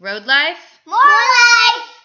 Road life? More life!